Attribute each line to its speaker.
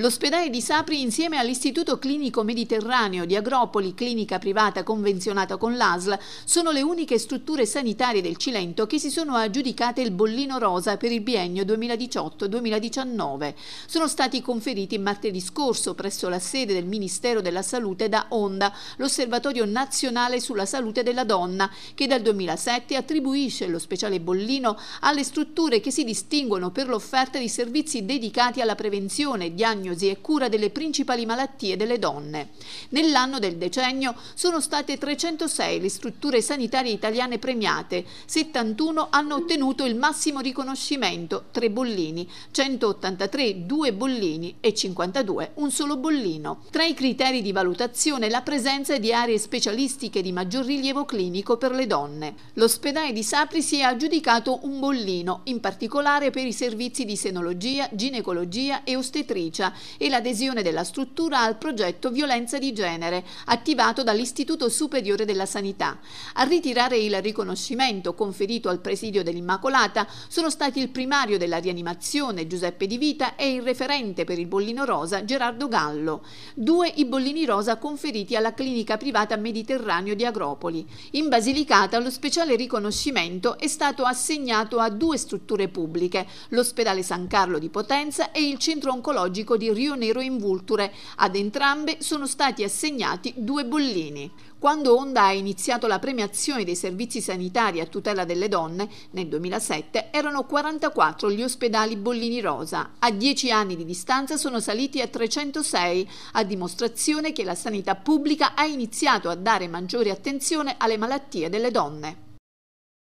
Speaker 1: L'ospedale di Sapri insieme all'Istituto Clinico Mediterraneo di Agropoli, clinica privata convenzionata con l'ASL, sono le uniche strutture sanitarie del Cilento che si sono aggiudicate il bollino rosa per il biennio 2018-2019. Sono stati conferiti martedì scorso presso la sede del Ministero della Salute da ONDA, l'Osservatorio Nazionale sulla Salute della Donna, che dal 2007 attribuisce lo speciale bollino alle strutture che si distinguono per l'offerta di servizi dedicati alla prevenzione, diagnosi diagnosi e cura delle principali malattie delle donne. Nell'anno del decennio sono state 306 le strutture sanitarie italiane premiate, 71 hanno ottenuto il massimo riconoscimento, 3 bollini, 183 2 bollini e 52 un solo bollino. Tra i criteri di valutazione la presenza di aree specialistiche di maggior rilievo clinico per le donne. L'ospedale di Sapri si è aggiudicato un bollino, in particolare per i servizi di senologia, ginecologia e ostetricia e l'adesione della struttura al progetto Violenza di genere, attivato dall'Istituto Superiore della Sanità. A ritirare il riconoscimento conferito al presidio dell'Immacolata sono stati il primario della rianimazione Giuseppe Di Vita e il referente per il bollino rosa Gerardo Gallo. Due i bollini rosa conferiti alla clinica privata Mediterraneo di Agropoli. In Basilicata lo speciale riconoscimento è stato assegnato a due strutture pubbliche, l'ospedale San Carlo di Potenza e il centro oncologico di Rio Nero in Vulture. Ad entrambe sono stati assegnati due bollini. Quando Onda ha iniziato la premiazione dei servizi sanitari a tutela delle donne, nel 2007 erano 44 gli ospedali bollini rosa. A 10 anni di distanza sono saliti a 306, a dimostrazione che la sanità pubblica ha iniziato a dare maggiore attenzione alle malattie delle donne.